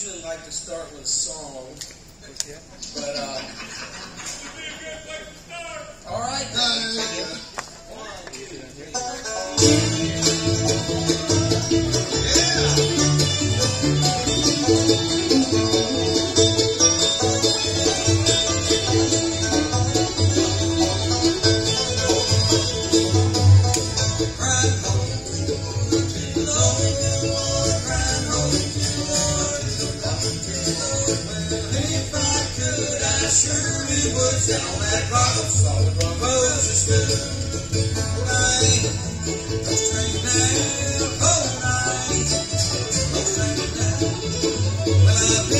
usually like to start with a song, but uh, all right. Yeah. woods that rock I saw the broncos stood all night. No straight down, whole night. No straight. Well, I've been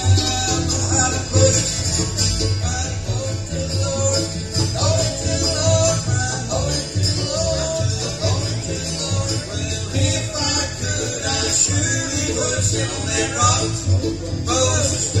Bullets in their road, roses